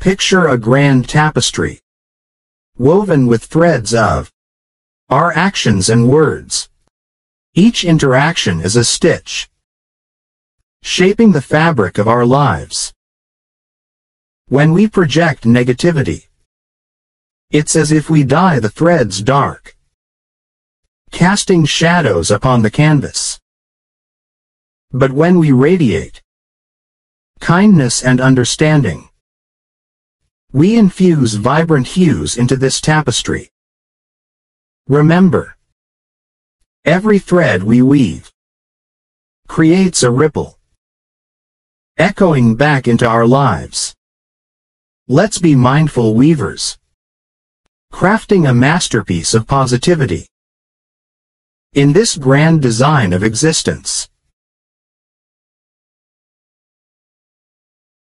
Picture a grand tapestry, woven with threads of our actions and words. Each interaction is a stitch, shaping the fabric of our lives. When we project negativity, it's as if we dye the threads dark, casting shadows upon the canvas. But when we radiate kindness and understanding, we infuse vibrant hues into this tapestry. Remember, every thread we weave creates a ripple, echoing back into our lives. Let's be mindful weavers, crafting a masterpiece of positivity. In this grand design of existence,